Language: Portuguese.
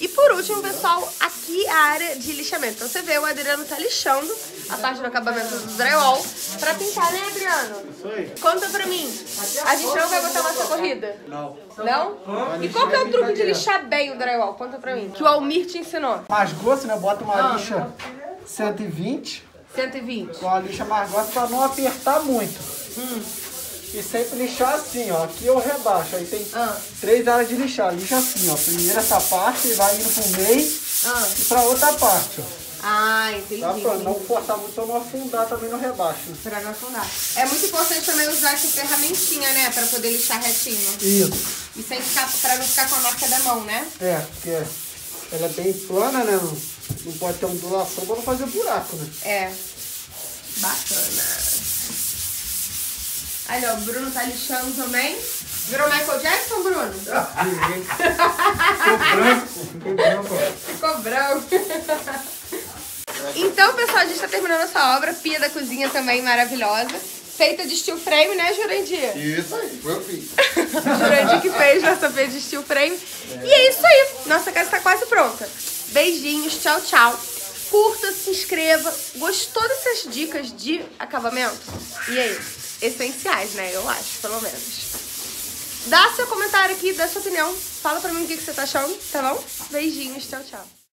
E por último, pessoal, aqui a área de lixamento. Então você vê, o Adriano tá lixando a parte do acabamento do drywall pra pintar, né, Adriano? Isso aí. Conta pra mim. A gente não vai botar nossa corrida? Não. Não? E qual que é o truque de lixar bem o drywall? Conta pra mim. Que o Almir te ensinou. Mais grosso, né? Bota uma lixa 120 120. com a lixa mais grossa pra não apertar muito. E sempre lixar assim, ó. Aqui eu rebaixo. Aí tem Ah. três áreas de lixar. Lixa assim, ó. Primeiro essa parte e vai indo pro meio Ah, e pra outra parte, ó. ah entendi. Tá? Pra não forçar muito pra não afundar também no rebaixo. Pra não afundar. É muito importante também usar essa ferramentinha, né? Pra poder lixar retinho. Isso. E sem ficar, pra não ficar com a marca da mão, né? É, porque ela é bem plana, né? Não, não pode ter ondulação pra não fazer buraco, né? É. Bacana. Ó, o Bruno tá lixando também. Virou Michael Jackson, Bruno? Ficou branco, ficou branco. Ficou branco. Então, pessoal, a gente tá terminando essa obra. Pia da cozinha também maravilhosa. Feita de steel frame, né, Jurandir? Isso aí, foi eu fiz. Jurandir que fez nossa pia de steel frame. E é isso aí. Nossa casa tá quase pronta. Beijinhos, tchau, tchau. Curta, se inscreva. Gostou dessas dicas de acabamento? E aí? Essenciais, né? Eu acho, pelo menos. Dá seu comentário aqui, dá sua opinião. Fala pra mim o que você tá achando, tá bom? Beijinhos, tchau, tchau.